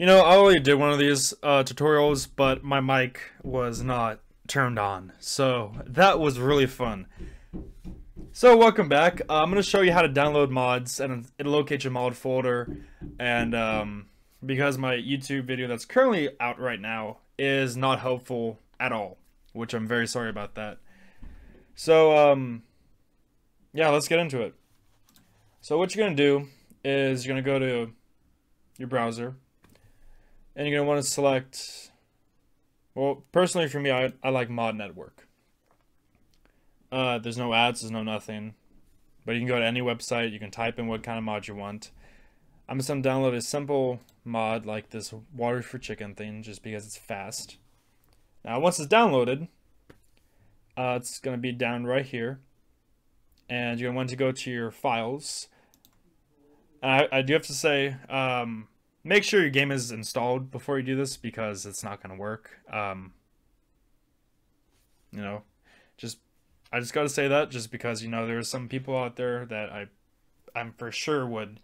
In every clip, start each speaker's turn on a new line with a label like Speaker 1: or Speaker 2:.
Speaker 1: You know, I already did one of these uh, tutorials, but my mic was not turned on. So that was really fun. So welcome back. Uh, I'm going to show you how to download mods and it'll locate your mod folder. And um, because my YouTube video that's currently out right now is not helpful at all, which I'm very sorry about that. So um, yeah, let's get into it. So what you're going to do is you're going to go to your browser and you're going to want to select, well, personally for me, I, I like Mod Network. Uh, there's no ads, there's no nothing. But you can go to any website, you can type in what kind of mod you want. I'm just going to download a simple mod like this water for chicken thing just because it's fast. Now once it's downloaded, uh, it's going to be down right here. And you're going to want to go to your files. I, I do have to say, um, make sure your game is installed before you do this because it's not going to work. Um, you know, just I just got to say that just because you know there's some people out there that I I'm for sure would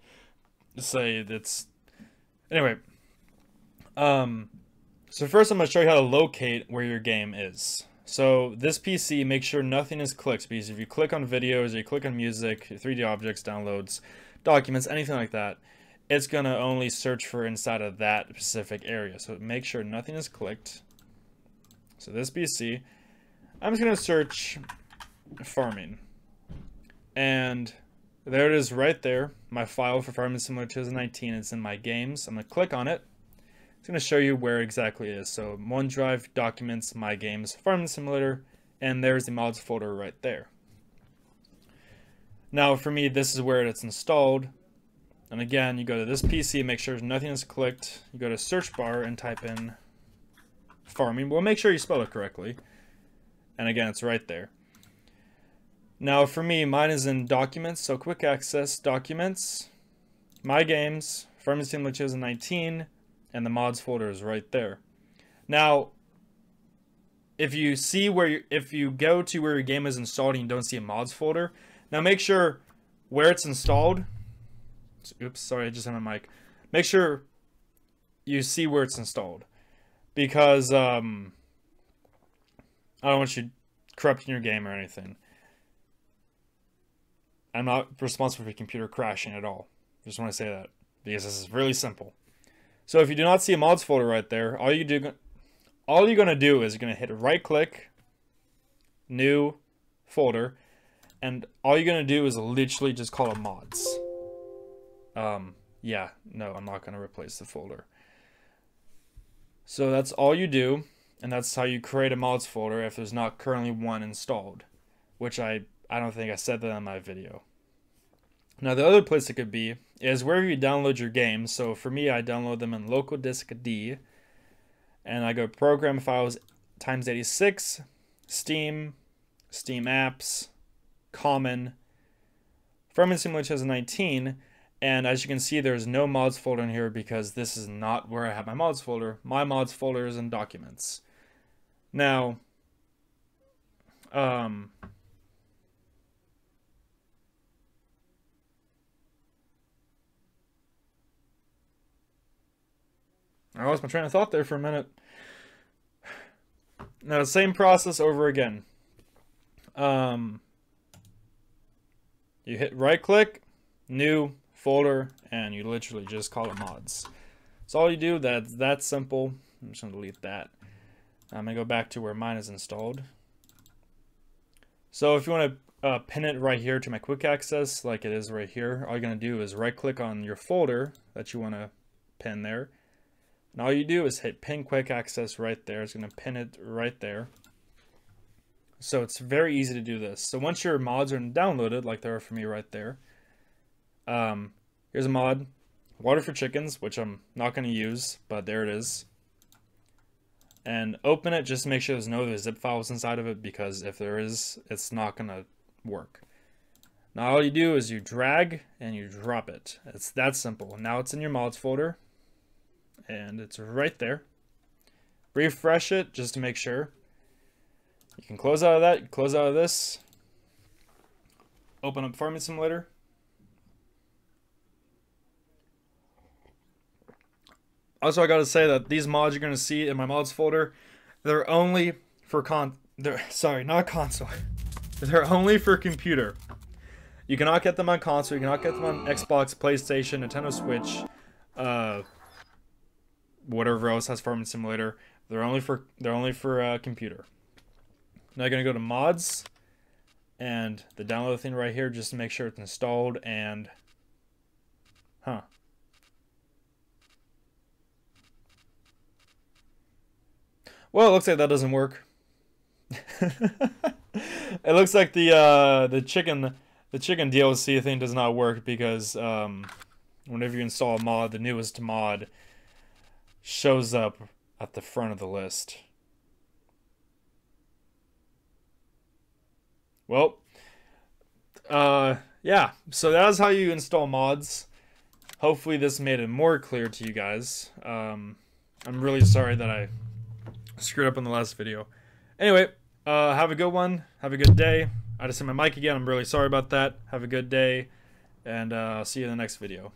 Speaker 1: say that's anyway. Um, so first I'm going to show you how to locate where your game is. So this PC, make sure nothing is clicked because if you click on videos or you click on music, 3D objects, downloads, documents, anything like that, it's going to only search for inside of that specific area. So make sure nothing is clicked. So this PC, I'm just going to search farming. And there it is right there, my file for Farming Simulator 2019. It's in my games. I'm going to click on it. It's going to show you where exactly it is. So OneDrive, Documents, My Games, Farming Simulator, and there's the mods folder right there. Now for me, this is where it's installed. And again, you go to this PC, make sure nothing is clicked. You go to search bar and type in farming. Well, make sure you spell it correctly. And again, it's right there. Now for me, mine is in documents, so quick access documents, my games, Farming Simulator 19, and the mods folder is right there. Now, if you see where you, if you go to where your game is installed and you don't see a mods folder, now make sure where it's installed Oops, sorry, I just had my mic. Make sure you see where it's installed. Because um, I don't want you corrupting your game or anything. I'm not responsible for your computer crashing at all. Just want to say that. Because this is really simple. So if you do not see a mods folder right there, all you do all you're gonna do is you're gonna hit right click, new folder, and all you're gonna do is literally just call it mods. Um, yeah, no, I'm not going to replace the folder. So that's all you do, and that's how you create a mods folder if there's not currently one installed, which I, I don't think I said that in my video. Now the other place it could be is wherever you download your games. So for me, I download them in local disk D, and I go program files times 86, Steam, Steam apps, common, Farming Simulator 2019, and as you can see, there's no mods folder in here because this is not where I have my mods folder. My mods folder is in documents. Now, um, I lost my train of thought there for a minute. Now, the same process over again. Um, you hit right click, new, folder and you literally just call it mods. So all you do, that's that simple. I'm just to delete that. I'm to go back to where mine is installed. So if you want to uh, pin it right here to my quick access, like it is right here, all you're to do is right click on your folder that you want to pin there. And all you do is hit pin quick access right there. It's to pin it right there. So it's very easy to do this. So once your mods are downloaded, like they are for me right there, um, here's a mod, water for chickens, which I'm not going to use, but there it is. And open it just to make sure there's no zip files inside of it, because if there is, it's not going to work. Now all you do is you drag and you drop it. It's that simple. Now it's in your mods folder, and it's right there. Refresh it just to make sure. You can close out of that, close out of this, open up Farming Simulator, Also, I gotta say that these mods you're gonna see in my mods folder, they're only for con. They're sorry, not console. they're only for computer. You cannot get them on console. You cannot get them on Xbox, PlayStation, Nintendo Switch, uh, whatever else has Farming Simulator. They're only for they're only for uh, computer. Now I'm gonna go to mods, and the download thing right here just to make sure it's installed and, huh. Well, it looks like that doesn't work. it looks like the uh, the chicken the chicken DLC thing does not work because um, whenever you install a mod, the newest mod shows up at the front of the list. Well, uh, yeah, so that is how you install mods. Hopefully this made it more clear to you guys. Um, I'm really sorry that I screwed up in the last video. Anyway, uh, have a good one. Have a good day. I just hit my mic again. I'm really sorry about that. Have a good day. And uh, see you in the next video.